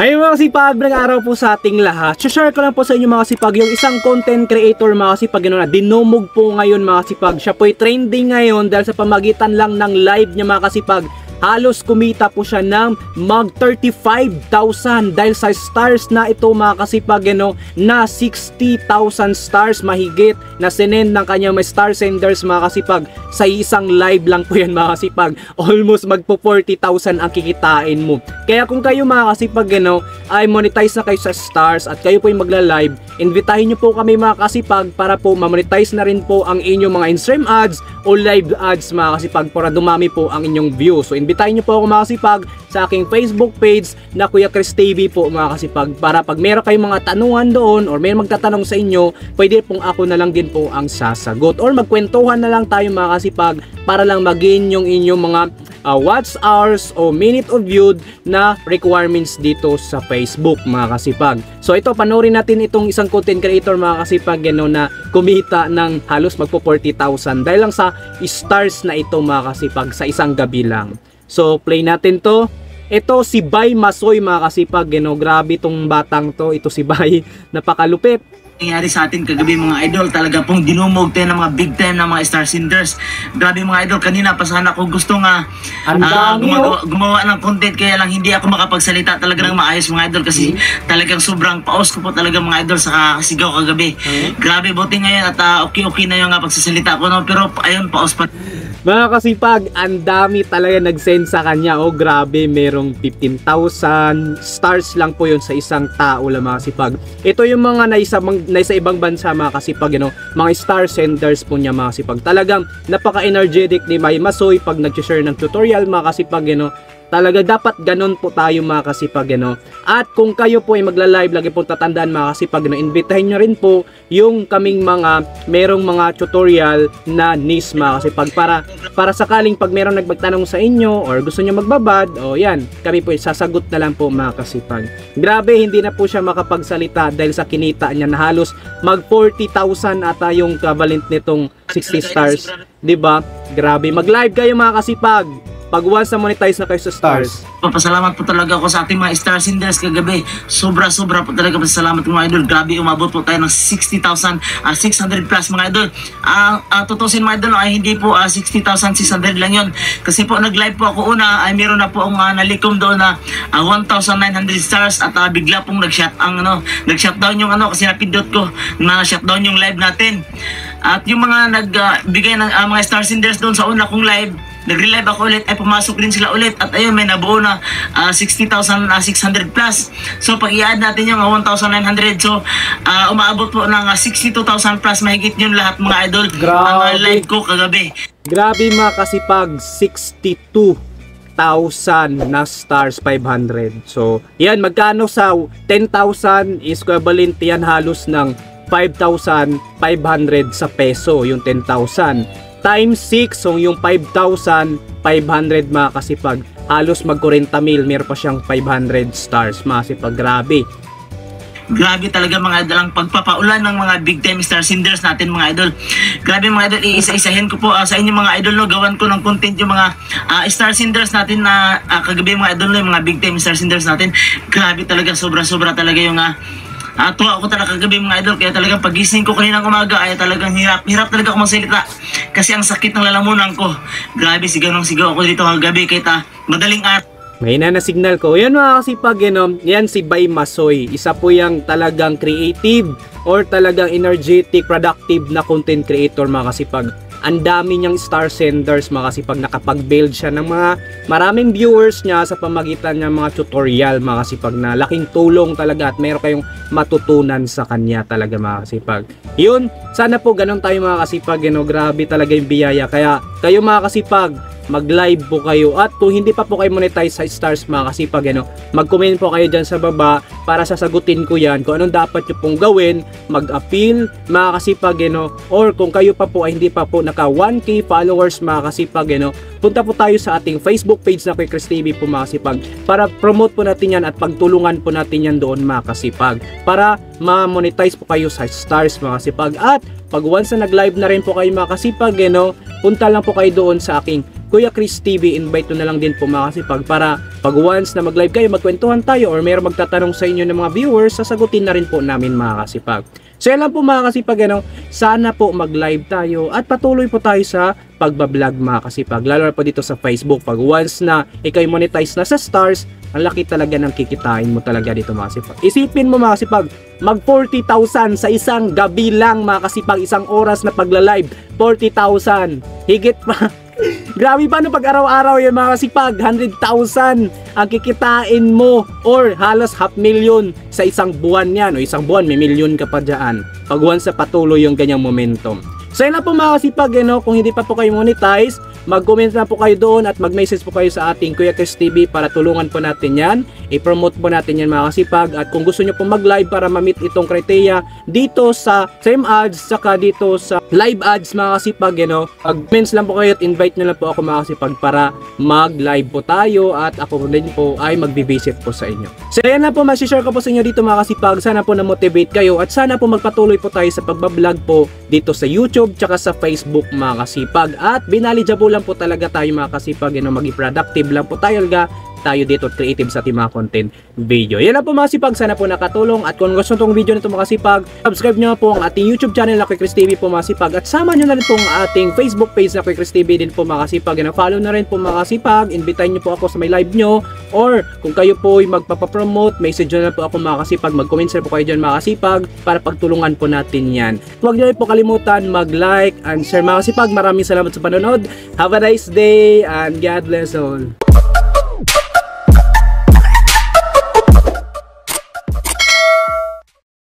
Ay mga kasipag, ng araw po sa ating lahat. Share ko lang po sa inyo mga kasipag yung isang content creator mga kasipag yun na dinumog po ngayon mga kasipag. Siya po'y trending ngayon dahil sa pamagitan lang ng live niya mga kasipag halos kumita po siya ng mag 35,000 dahil sa stars na ito mga kasipag na 60,000 stars mahigit na sinend ng kanyang may star senders mga kasipag. Sa isang live lang po yan mga kasipag. Almost magpo 40,000 ang kikitain mo. Kaya kung kayo mga kasipag ano, ay monetize na kayo sa stars at kayo po yung magla-live invitahin nyo po kami mga kasipag para po ma-monetize na rin po ang inyong mga Instagram ads o live ads mga kasipag para dumami po ang inyong views so Imbitahin niyo po ako mga kasipag sa aking Facebook page na Kuya Chris TV po mga kasipag para pag meron kayong mga tanungan doon or may magtatanong sa inyo, pwede pong ako na lang din po ang sasagot or magkwentuhan na lang tayo mga kasipag para lang maging yung inyong mga uh, watch hours o minute of viewed na requirements dito sa Facebook mga kasipag. So ito panoorin natin itong isang content creator mga kasipag ano, na kumita ng halos magpo 40,000 dahil lang sa stars na ito mga kasipag sa isang gabi lang. So, play natin to. Ito si Bay Masoy mga kasipag, you know, grabe tong batang to. Ito si Bay, napakalupit. nangyari sa atin kagabi mga idol talaga pong dinumog tayo ng mga big time na mga star senders grabe mga idol kanina pa sana ko gusto nga Ang ah, dami, gumagawa, oh. gumawa ng content kaya lang hindi ako makapagsalita. Talaga ng maayos mga idol kasi talagang sobrang paos ko po talaga mga idol sa kasigaw kagabi. Grabe buti ngayon at ah, okay okay na yung nga pagsasalita ko no? Pero ayun paos pa Mga kasipag, ang dami talaga nag-send sa kanya. Oh, grabe, merong 15,000 stars lang po yun sa isang tao lang mga kasipag. Ito yung mga naisa, naisa ibang bansa mga kasipag, you know, mga star senders po niya mga kasipag. Talagang napaka-energetic ni May Masoy pag nag-share ng tutorial mga kasipag, you know, Talaga dapat ganun po tayo mga kasipag ano. At kung kayo po ay magla-live lagi po tatandaan mga kasipag ano, invitahin nyo rin po yung kaming mga merong mga tutorial na niche mga kasipag para para sakaling pag merong nagpagtanong sa inyo or gusto nyo magbabad o yan kami po sasagot na lang po mga kasipag. Grabe hindi na po siya makapagsalita dahil sa kinita niya na halos mag 40,000 ata yung equivalent nitong 60 stars. 'Di ba? Grabe mag-live kayo mga kasipag. Pag once na monetize na kayo sa stars. Papasalamat po talaga ako sa ating mga star senders kagabi. Sobra-sobra po talaga pasalamat mga idol. Grabe, umabot po tayo ng 60,600 plus mga idol. Ang uh, tutusin mga idol ay hindi po ah, 60,600 lang yon Kasi po nag-live po ako una ay meron na po ang uh, nalikom doon na ah, 1,900 stars at ah, bigla pong nag-shut ang ano, nag-shutdown yung ano kasi napindot ko na shutdown yung live natin. At yung mga nagbigay ng ah, mga star senders doon sa una kong live, nag-relive ako ulit. Ay pumasok din sila ulit. At ayun may nabuo na ah, 60,600 plus. So pag i-add natin yung ah, 1,900 so ah, umaabot po ng ah, 62,000 plus. Mahigit yun lahat mga idol. Ang ah, Grabe. live ko kagabi. Grabe mga kasipag, 62,000 na stars 500. So, yan, magkano sa 10,000 is equivalent yan halos ng 5,500 sa peso, yung 10,000. Times 6, so yung 5,500 mga kasipag, halos mag 40 mil, meron pa siyang 500 stars mga kasipag, grabe. Grabe talaga mga idol ang pagpapaulan ng mga big time star senders natin mga idol. Grabe mga idol, iisa-isahin ko po ah, sa inyo mga idol no, gawan ko ng content yung mga ah, star senders natin na ah, kagabi mga idol no, yung mga big time star senders natin. Grabe talaga, sobra-sobra talaga yung ah, Ah, tuwa ako talaga kagabi mga idol kaya talagang pagising ko kaninang umaga ay talagang hirap hirap talaga ako magsalita kasi ang sakit ng lalamunan ko grabe sigaw ng sigaw ako dito kagabi kahit ah, madaling araw Mahina na signal ko. Yan mga kasipag, yan, yan si Bay Masoy. Isa po yung talagang creative or talagang energetic, productive na content creator mga kasipag. Ang dami niyang star senders mga kasipag nakapag-build siya ng mga maraming viewers niya sa pamagitan ng mga tutorial mga kasipag na laking tulong talaga at meron kayong matutunan sa kanya talaga mga kasipag. Yun, sana po ganun tayo mga kasipag, you know, grabe talaga yung biyaya. Kaya kayo mga kasipag, mag-live po kayo. At kung hindi pa po kayo monetize sa stars mga kasipag ano, mag-comment po kayo dyan sa baba para sasagutin ko yan kung anong dapat nyo pong gawin mag-appeal mga kasipag ano, or kung kayo pa po ay hindi pa po naka 1k followers mga kasipag ano, punta po tayo sa ating Facebook page na kay Chris TV po mga kasipag para promote po natin yan at pagtulungan po natin yan doon mga kasipag para ma-monetize po kayo sa stars mga kasipag. At pag once na nag-live na rin po kayo mga kasipag ano, punta lang po kayo doon sa aking Kuya Chris TV, invite nyo na lang din po mga kasipag para pag once na mag-live kayo, magkwentuhan tayo or mayroong magtatanong sa inyo ng mga viewers, sasagutin na rin po namin mga kasipag. So yan lang po mga kasipag, ano, sana po mag-live tayo at patuloy po tayo sa pagbablog mga kasipag. Lalo na po dito sa Facebook. Pag once na ikaw monetize na sa stars, ang laki talaga ng kikitain mo talaga dito mga kasipag. Isipin mo mga kasipag, mag 40,000 sa isang gabi lang mga kasipag, isang oras na pagla-live. 40,000. Higit pa. Grabe pa no pag araw-araw yan mga kasipag, 100,000 ang kikitain mo or halos half million sa isang buwan yan o isang buwan may million ka pa dyan. Pag once na patuloy yung ganyang momentum. So yun na po mga kasipag, eh, no? kung hindi pa po kayo monetize, mag-comment na po kayo doon at mag-message po kayo sa ating Kuya Chris TV para tulungan po natin yan. I-promote po natin yan mga kasipag at kung gusto nyo po mag-live para ma-meet itong criteria dito sa same ads saka dito sa live ads mga kasipag, you know, mag-comments lang po kayo at invite nyo lang po ako mga kasipag para mag-live po tayo at ako din po ay magbi-visit po sa inyo. So yan na po, masishare ko po sa inyo dito mga kasipag. Sana po na-motivate kayo at sana po magpatuloy po tayo sa pagbablog po dito sa YouTube tsaka sa Facebook mga kasipag. At binalidyabo lang po talaga tayo mga kasipag, you know, maging productive lang po tayo talaga tayo dito at creative sa ating mga content video. Yan lang po mga sipag, sana po nakatulong at kung gusto tong video nito mga sipag, subscribe nyo po ang ating YouTube channel na Quick Chris TV po mga sipag at sama nyo na rin po ang ating Facebook page na Quick Chris TV din po mga sipag. Yan follow na rin po mga sipag, invitayin nyo po ako sa may live nyo or kung kayo po ay magpapapromote, message nyo na po ako mga kasipag, mag-comment na po kayo dyan mga kasipag para pagtulungan po natin yan. Huwag nyo po kalimutan mag-like and share mga kasipag. Maraming salamat sa panonood. Have a nice day and God bless all.